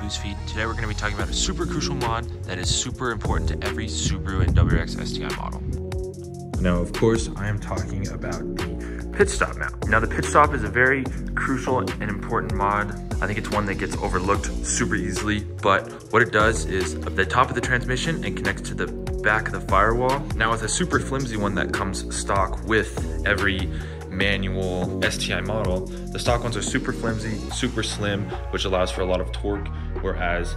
Boost Feed. Today we're going to be talking about a super crucial mod that is super important to every Subaru and WRX STI model. Now, of course, I am talking about the pitch stop mount. Now, the pitch stop is a very crucial and important mod. I think it's one that gets overlooked super easily, but what it does is at the top of the transmission and connects to the back of the firewall. Now, it's a super flimsy one that comes stock with every manual STI model. The stock ones are super flimsy, super slim, which allows for a lot of torque, whereas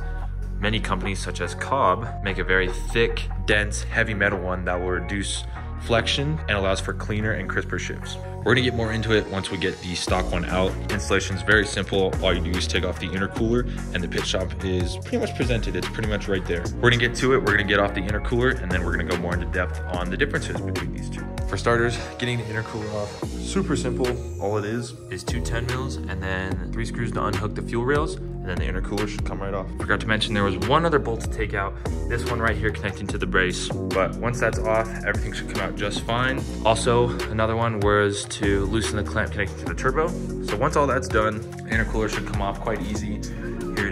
many companies such as Cobb make a very thick, dense, heavy metal one that will reduce flexion and allows for cleaner and crisper shifts. We're gonna get more into it once we get the stock one out. Installation is very simple. All you do is take off the intercooler and the pitch stop is pretty much presented. It's pretty much right there. We're gonna get to it. We're gonna get off the intercooler and then we're gonna go more into depth on the differences between these two. For starters, getting the intercooler off, super simple. All it is is two 10 mils and then three screws to unhook the fuel rails and then the intercooler should come right off. Forgot to mention there was one other bolt to take out. This one right here connecting to the brace. But once that's off, everything should come out just fine. Also, another one was to loosen the clamp connected to the turbo. So once all that's done, intercooler should come off quite easy.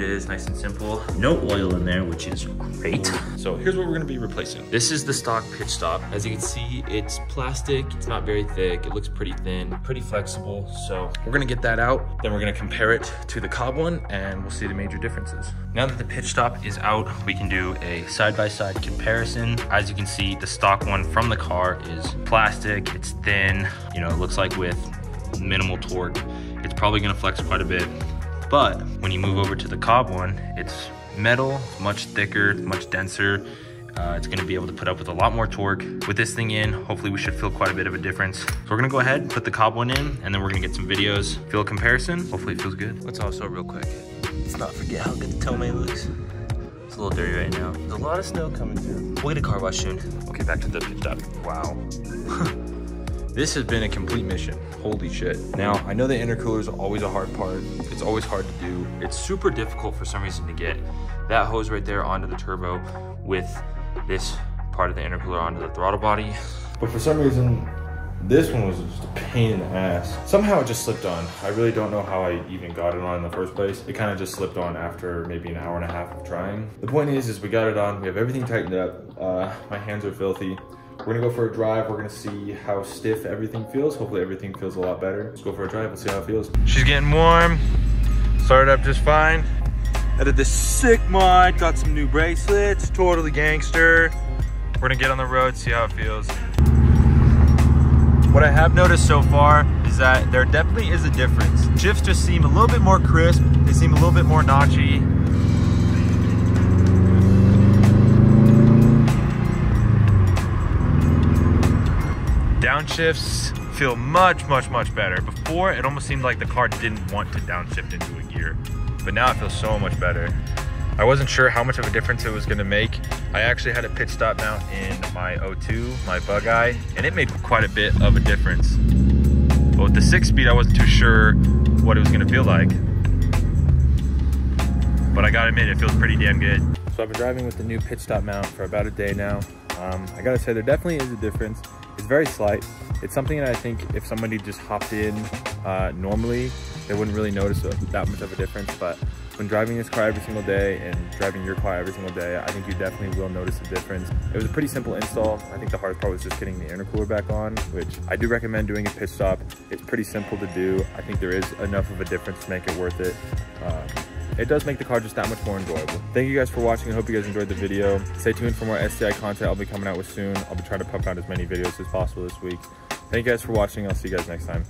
Here it is, nice and simple. No oil in there, which is great. So here's what we're gonna be replacing. This is the stock pitch stop. As you can see, it's plastic, it's not very thick, it looks pretty thin, pretty flexible. So we're gonna get that out, then we're gonna compare it to the Cobb one, and we'll see the major differences. Now that the pitch stop is out, we can do a side-by-side -side comparison. As you can see, the stock one from the car is plastic, it's thin, you know, it looks like with minimal torque, it's probably gonna flex quite a bit. But when you move over to the Cobb one, it's metal, much thicker, much denser. Uh, it's gonna be able to put up with a lot more torque. With this thing in, hopefully we should feel quite a bit of a difference. So we're gonna go ahead, and put the Cobb one in, and then we're gonna get some videos, feel a comparison. Hopefully it feels good. Let's also real quick, let's not forget how good the Tomei looks. It's a little dirty right now. There's a lot of snow coming through. We'll get a car wash soon. Okay, back to the pitch stop. Wow. This has been a complete mission. Holy shit. Now, I know the intercooler is always a hard part. It's always hard to do. It's super difficult for some reason to get that hose right there onto the turbo with this part of the intercooler onto the throttle body. But for some reason, this one was just a pain in the ass. Somehow it just slipped on. I really don't know how I even got it on in the first place. It kind of just slipped on after maybe an hour and a half of trying. The point is, is we got it on. We have everything tightened up. Uh, my hands are filthy. We're gonna go for a drive. We're gonna see how stiff everything feels. Hopefully everything feels a lot better. Let's go for a drive. Let's see how it feels. She's getting warm. Started up just fine. Added this sick mod. Got some new bracelets. Totally gangster. We're gonna get on the road, see how it feels. What I have noticed so far is that there definitely is a difference. Shifts just seem a little bit more crisp. They seem a little bit more notchy. Downshifts feel much, much, much better. Before, it almost seemed like the car didn't want to downshift into a gear, but now it feels so much better. I wasn't sure how much of a difference it was gonna make. I actually had a pitch stop mount in my O2, my bug eye, and it made quite a bit of a difference. But with the six speed, I wasn't too sure what it was gonna feel like. But I gotta admit, it feels pretty damn good. So I've been driving with the new pitch stop mount for about a day now. Um, I gotta say, there definitely is a difference. It's very slight. It's something that I think if somebody just hopped in uh, normally, they wouldn't really notice that much of a difference. But when driving this car every single day and driving your car every single day, I think you definitely will notice a difference. It was a pretty simple install. I think the hardest part was just getting the intercooler back on, which I do recommend doing a pitch stop. It's pretty simple to do. I think there is enough of a difference to make it worth it. Uh, it does make the car just that much more enjoyable. Thank you guys for watching. I hope you guys enjoyed the video. Stay tuned for more STI content I'll be coming out with soon. I'll be trying to pump out as many videos as possible this week. Thank you guys for watching. I'll see you guys next time.